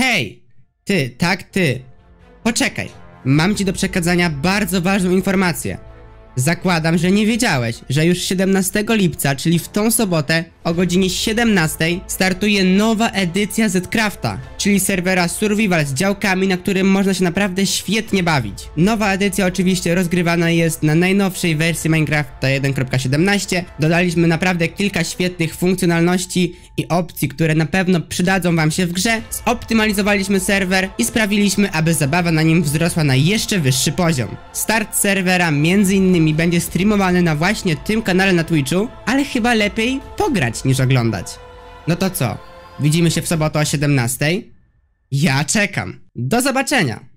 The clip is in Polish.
Hej! Ty, tak, ty. Poczekaj. Mam ci do przekazania bardzo ważną informację. Zakładam, że nie wiedziałeś, że już 17 lipca, czyli w tą sobotę o godzinie 17 startuje nowa edycja Zcrafta, czyli serwera survival z działkami, na którym można się naprawdę świetnie bawić. Nowa edycja oczywiście rozgrywana jest na najnowszej wersji Minecrafta 1.17. Dodaliśmy naprawdę kilka świetnych funkcjonalności i opcji, które na pewno przydadzą wam się w grze. Zoptymalizowaliśmy serwer i sprawiliśmy, aby zabawa na nim wzrosła na jeszcze wyższy poziom. Start serwera między innymi będzie streamowany na właśnie tym kanale na Twitchu, ale chyba lepiej pograć niż oglądać. No to co? Widzimy się w sobotę o 17? Ja czekam. Do zobaczenia!